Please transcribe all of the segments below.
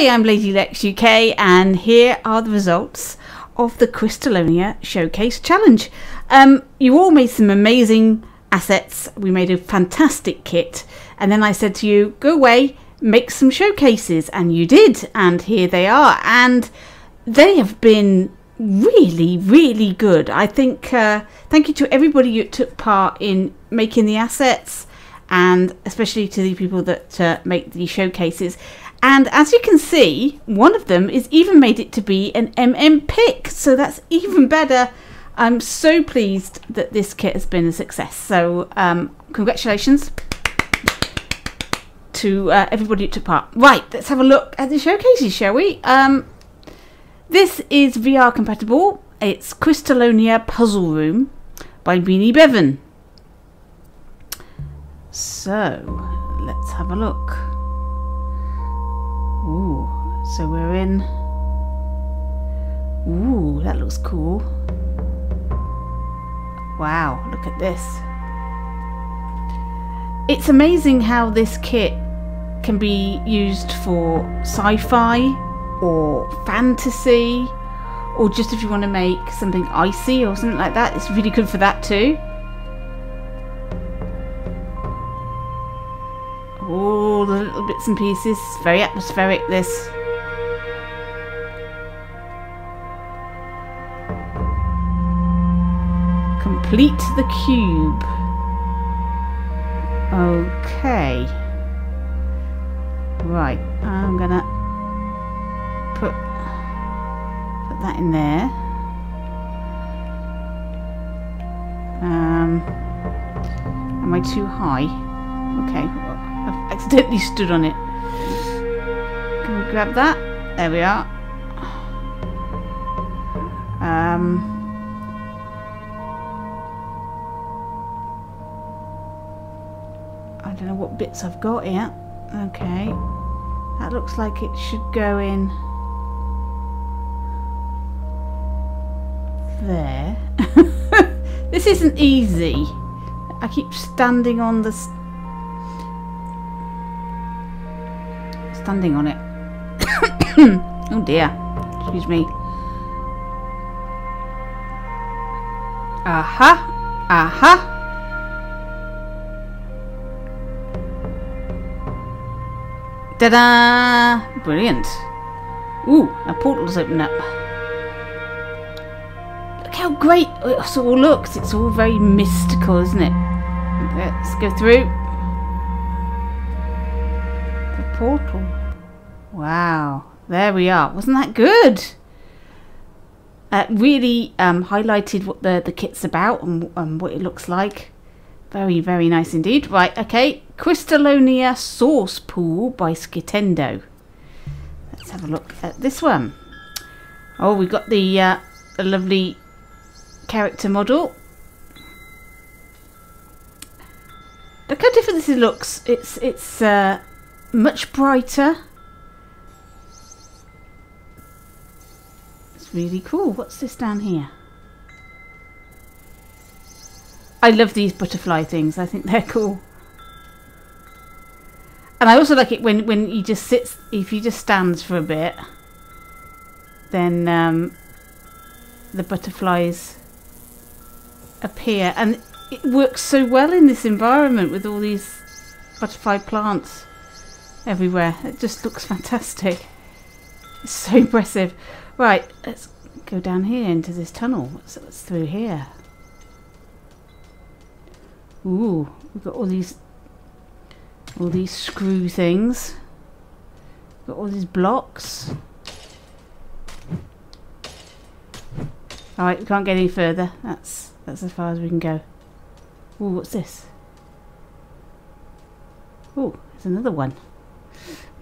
Hi, I'm Lady Lex UK, and here are the results of the Crystalonia Showcase Challenge. Um, you all made some amazing assets. We made a fantastic kit, and then I said to you, go away, make some showcases, and you did, and here they are. And they have been really, really good. I think, uh, thank you to everybody who took part in making the assets, and especially to the people that uh, make the showcases. And as you can see, one of them is even made it to be an MM pick, so that's even better. I'm so pleased that this kit has been a success. So um, congratulations to uh, everybody who took part. Right, let's have a look at the showcases, shall we? Um, this is VR compatible. It's Crystalonia Puzzle Room by Beanie Bevan. So, let's have a look. Ooh, so we're in. Ooh, that looks cool. Wow, look at this. It's amazing how this kit can be used for sci-fi or fantasy or just if you want to make something icy or something like that. It's really good for that too. Bits and pieces. Very atmospheric this. Complete the cube. Okay. Right, I'm gonna put put that in there. Um, am I too high? Okay, I've accidentally stood on it. Can we grab that? There we are. Um, I don't know what bits I've got here. Okay. That looks like it should go in there. this isn't easy. I keep standing on the standing on it. oh dear. Excuse me. Aha. Aha. Ta-da! Brilliant. Ooh, a portal's opened up. Look how great it all looks. It's all very mystical, isn't it? Let's go through. The portal. Wow. There we are. Wasn't that good? Uh, really um, highlighted what the, the kit's about and, and what it looks like. Very, very nice indeed. Right, okay. Crystalonia Source Pool by Skitendo. Let's have a look at this one. Oh, we've got the, uh, the lovely character model. Look how different this looks. It's it's uh, much brighter. Really cool. What's this down here? I love these butterfly things. I think they're cool. And I also like it when, when he just sits, if he just stands for a bit, then um, the butterflies appear. And it works so well in this environment with all these butterfly plants everywhere. It just looks fantastic. It's so impressive. Right, let's go down here into this tunnel. What's, what's through here? Ooh, we've got all these all these screw things. Got all these blocks. Alright, we can't get any further. That's that's as far as we can go. Ooh, what's this? Ooh, there's another one.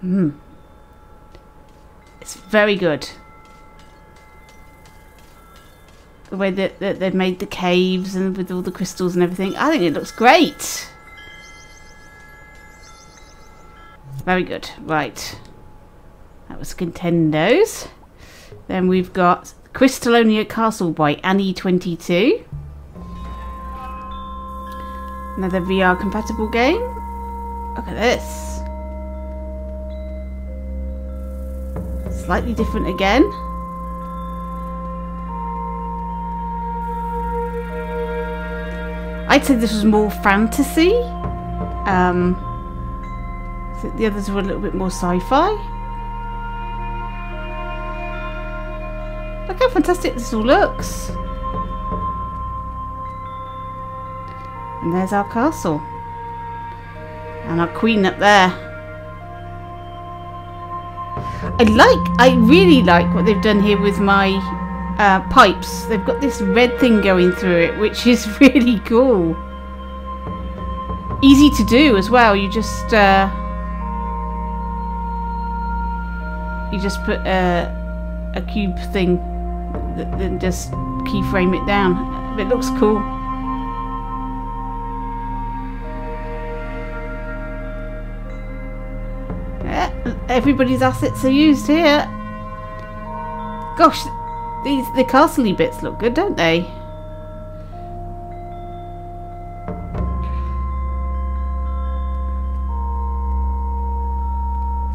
Hmm. It's very good. The way that, that they've made the caves and with all the crystals and everything. I think it looks great. Very good. Right. That was Nintendo's. Then we've got Crystalonia Castle by Annie22. Another VR compatible game. Look at this. Slightly different again. I'd say this was more fantasy. Um, the others were a little bit more sci-fi. Look how fantastic this all looks. And there's our castle. And our queen up there. I like, I really like what they've done here with my uh, pipes. They've got this red thing going through it, which is really cool. Easy to do as well. You just uh, you just put a, a cube thing, then just keyframe it down. It looks cool. everybody's assets are used here. Gosh, these the castley bits look good, don't they?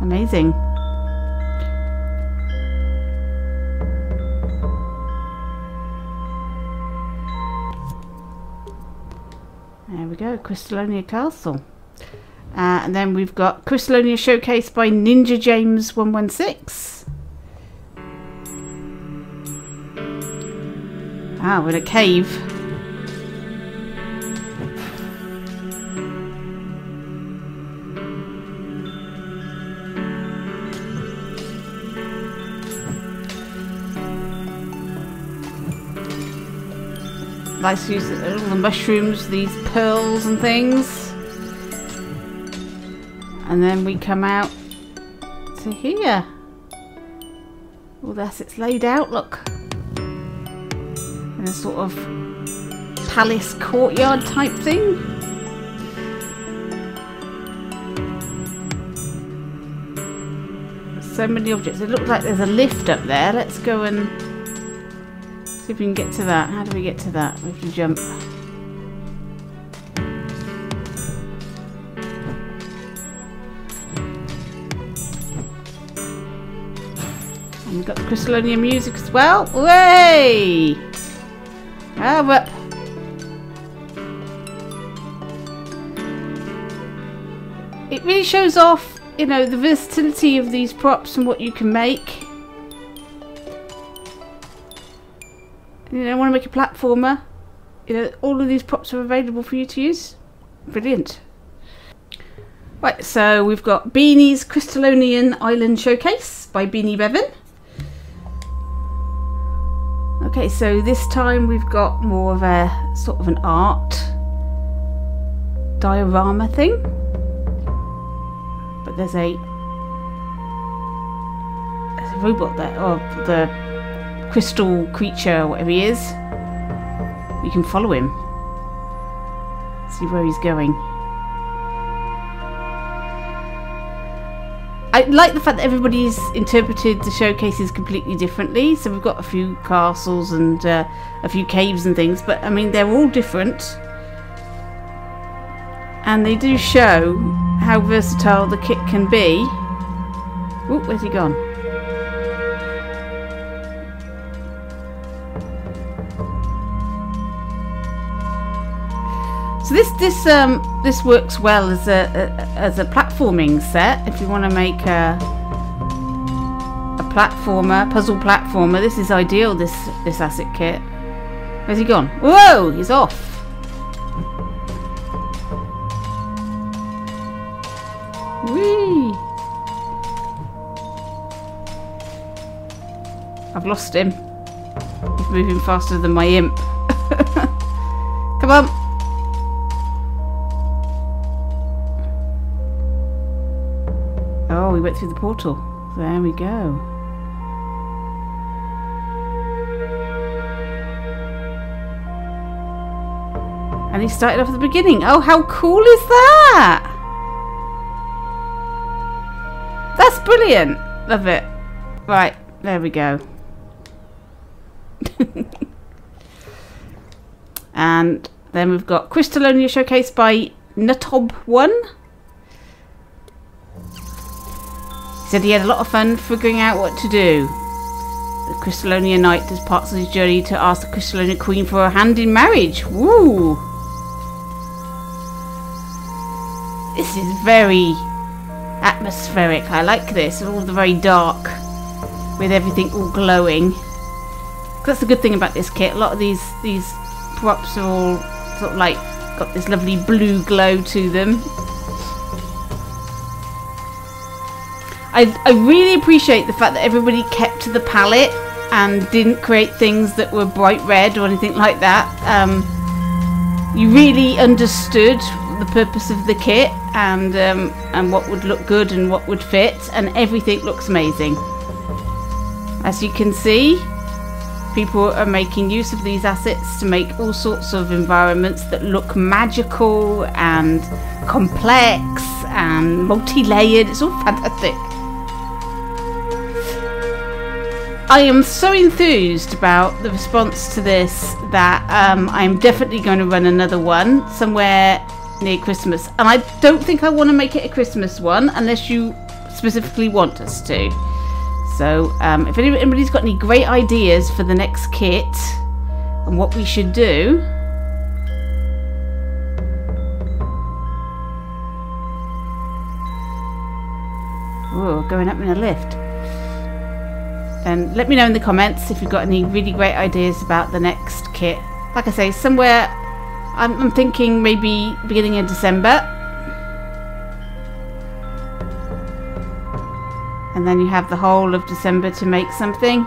Amazing. There we go, Crystalonia Castle. Uh, and then we've got Crystalonia Showcase by Ninja James 116. Ah, we're in a cave. Nice to use all the mushrooms, these pearls and things. And then we come out to here. All that's its laid out, look in a sort of palace courtyard type thing. So many objects. It looks like there's a lift up there. Let's go and see if we can get to that. How do we get to that? We have to jump. And we've got the Crystalonia music as well. Way! Ah, but... It really shows off, you know, the versatility of these props and what you can make. You know, want to make a platformer. You know, all of these props are available for you to use. Brilliant. Right, so we've got Beanie's Crystalonian Island Showcase by Beanie Bevan. Okay, so this time we've got more of a sort of an art diorama thing. But there's a, there's a robot there, or the crystal creature, whatever he is. We can follow him. See where he's going. I like the fact that everybody's interpreted the showcases completely differently. So we've got a few castles and uh, a few caves and things, but I mean, they're all different. And they do show how versatile the kit can be. Oh, where's he gone? So this this um this works well as a, a as a platforming set. If you want to make a a platformer, puzzle platformer, this is ideal. This this asset kit. Where's he gone? Whoa, he's off. Whee! I've lost him. He's moving faster than my imp. Come on. We went through the portal. There we go. And he started off at the beginning. Oh, how cool is that? That's brilliant. Love it. Right, there we go. and then we've got Crystalonia Showcase by Nutob1. Said he had a lot of fun figuring out what to do. The Crystalonia Knight does parts of his journey to ask the Crystalonia Queen for her hand in marriage. Woo! This is very atmospheric. I like this. All the very dark with everything all glowing. That's the good thing about this kit. A lot of these these props are all sort of like got this lovely blue glow to them. I, I really appreciate the fact that everybody kept to the palette and didn't create things that were bright red or anything like that. Um, you really understood the purpose of the kit and um, and what would look good and what would fit and everything looks amazing. As you can see, people are making use of these assets to make all sorts of environments that look magical and complex and multi-layered. It's all fantastic. I am so enthused about the response to this that um, I'm definitely going to run another one somewhere near Christmas. And I don't think I want to make it a Christmas one unless you specifically want us to. So um, if anybody's got any great ideas for the next kit and what we should do, Oh, going up in a lift. Then let me know in the comments if you've got any really great ideas about the next kit. Like I say, somewhere I'm, I'm thinking maybe beginning of December. And then you have the whole of December to make something.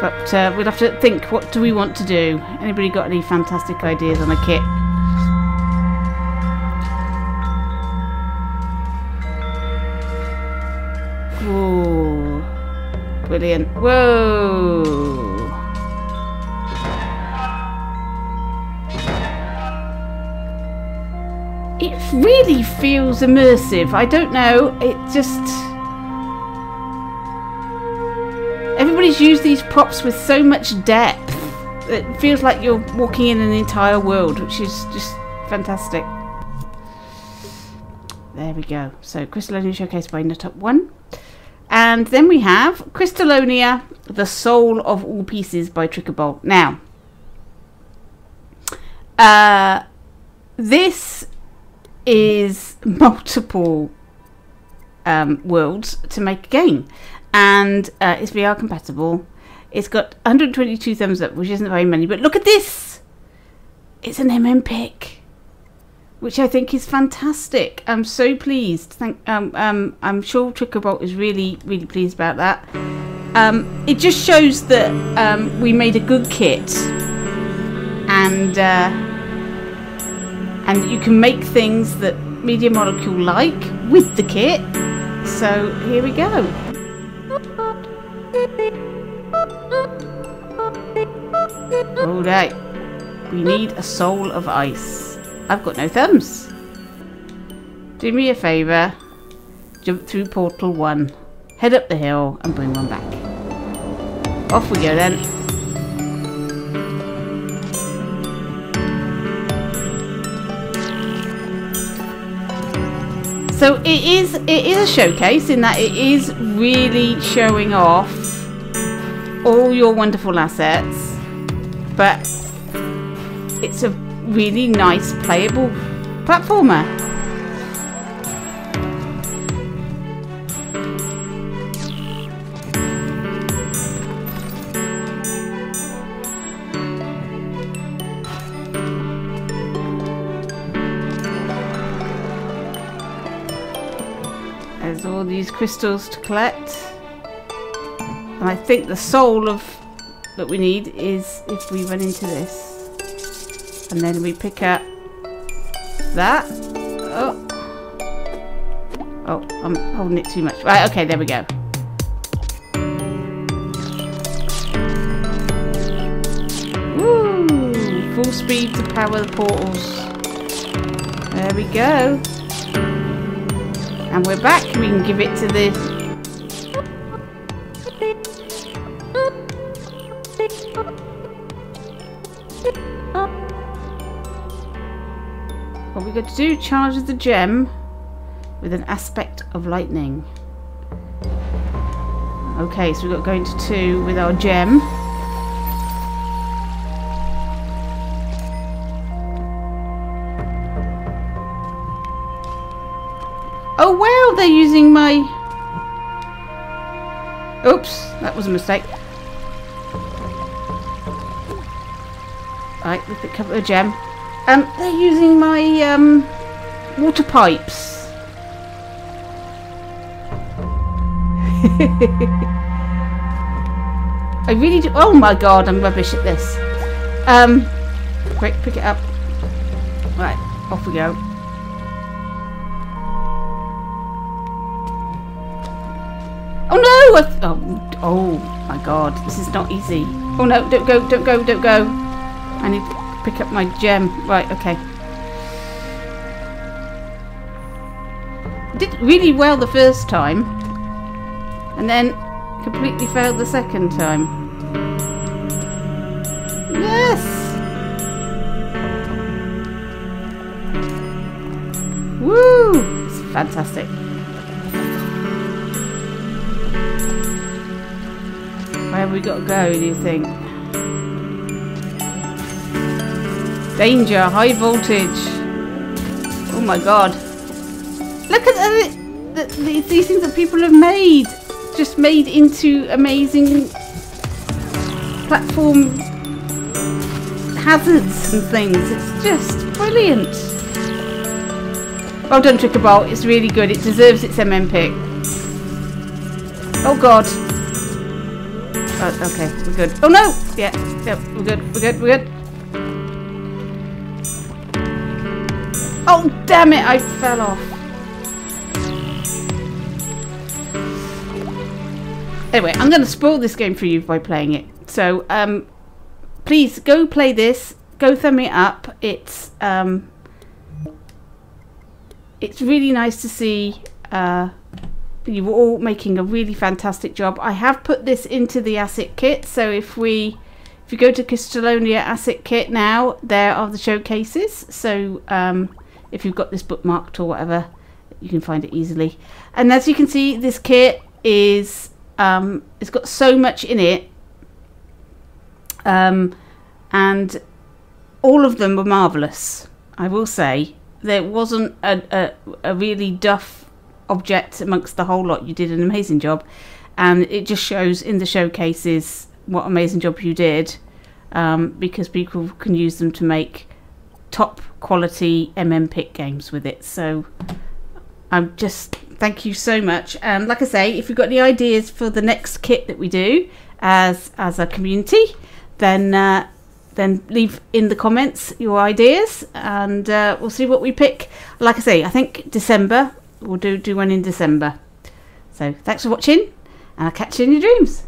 But uh, we'll have to think, what do we want to do? Anybody got any fantastic ideas on a kit? Ooh, brilliant. Whoa. It really feels immersive. I don't know. It just... Everybody's used these props with so much depth. It feels like you're walking in an entire world, which is just fantastic. There we go. So Crystal Crystalonia Showcase by Nutup 1. And then we have Crystalonia, The Soul of All Pieces by Trickerbolt. Now, uh, this is multiple um, worlds to make a game. And uh, it's VR compatible. It's got 122 thumbs up, which isn't very many. But look at this! It's an MM pick which I think is fantastic. I'm so pleased. Thank, um, um, I'm sure Trickerbolt is really, really pleased about that. Um, it just shows that um, we made a good kit, and uh, and you can make things that Media Molecule like with the kit. So here we go. Alright, we need a soul of ice. I've got no thumbs. Do me a favour. Jump through portal one. Head up the hill and bring one back. Off we go then. So it is it is a showcase in that it is really showing off all your wonderful assets, but it's a really nice playable platformer. There's all these crystals to collect. And I think the soul of that we need is if we run into this and then we pick up that. Oh. Oh, I'm holding it too much. Right, okay, there we go. Woo! Full speed to power the portals. There we go. And we're back. We can give it to the What we got to do, charge the gem with an aspect of lightning. Okay, so we've got going to two with our gem. Oh wow, they're using my... Oops, that was a mistake. Right, let's pick up a gem. Um, they're using my um, water pipes. I really do. Oh my god, I'm rubbish at this. Um, quick, pick it up. Right, off we go. Oh no! oh, oh my god, this is not easy. Oh no, don't go, don't go, don't go. I need pick up my gem. Right, okay. Did really well the first time. And then completely failed the second time. Yes! Woo! It's fantastic. Where have we got to go, do you think? Danger, high voltage. Oh my god. Look at the, the, the, these things that people have made. Just made into amazing platform hazards and things. It's just brilliant. Well done, Trickerbolt. It's really good. It deserves its MM pick. Oh god. Oh, okay, we're good. Oh no! Yeah, yeah, we're good, we're good, we're good. Oh damn it, I fell off. Anyway, I'm going to spoil this game for you by playing it. So, um, please go play this. Go thumb it up. It's um, it's really nice to see uh, you all making a really fantastic job. I have put this into the asset kit, so if we if you go to Crystalonia asset kit now, there are the showcases. So um, if you've got this bookmarked or whatever, you can find it easily. And as you can see, this kit is um, it's got so much in it, um, and all of them were marvelous. I will say there wasn't a, a, a really duff object amongst the whole lot. You did an amazing job, and it just shows in the showcases what amazing job you did, um, because people can use them to make top quality MM pick games with it. So I'm just thank you so much. And like I say, if you've got any ideas for the next kit that we do as as a community, then. Uh, then leave in the comments your ideas and uh, we'll see what we pick. Like I say, I think December we'll do, do one in December. So thanks for watching and I'll catch you in your dreams.